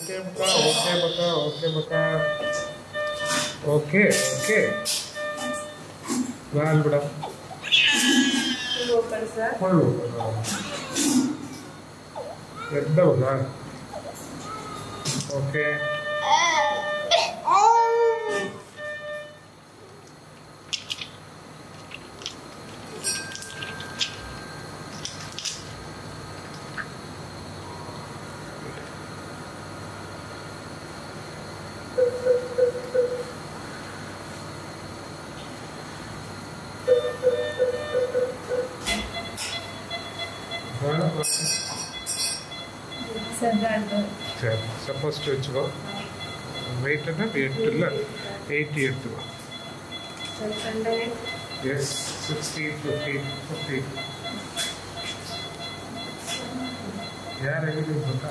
Okay बका okay बका okay बका ओके ओके वाल बड़ा ऊपर सर कौन ऊपर सर एकदम ना ओके சரி சப்போஸ்ட் வச்சுக்கோ வெயிட்னா எட்டு இல்லை எயிட்டி எடுத்துக்கோ எஸ் சிக்ஸ்டீன் ஃபிஃப்டீன் ஃபிஃப்டீன் யார் எங்கே பார்த்தா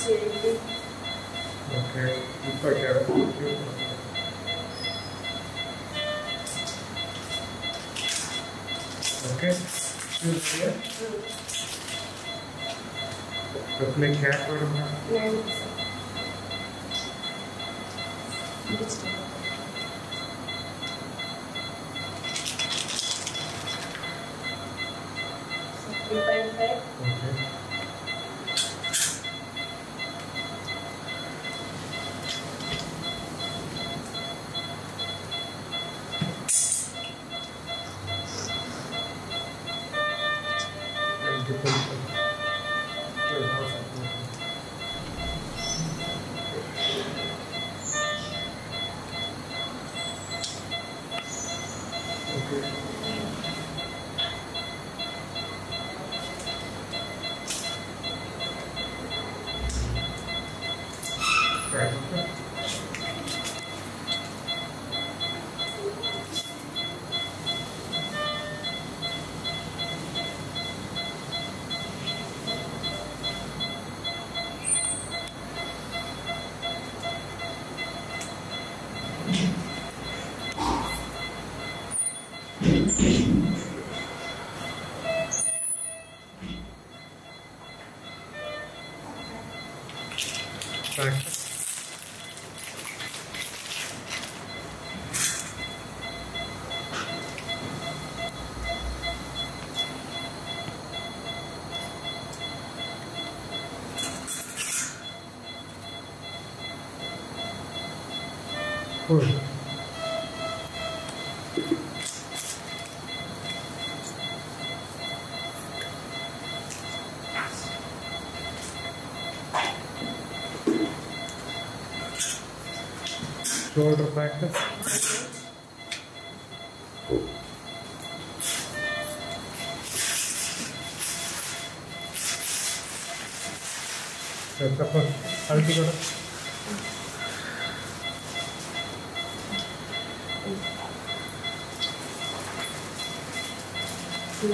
ചെയ്ത് ഓക്കെ ഇപ്പോൾ ഓക്കെ अपने क्या करना Okay. different 喂。Shoulder practice. Suppose ಅಳತಿ ಕೊಡು ಹ್ಞೂ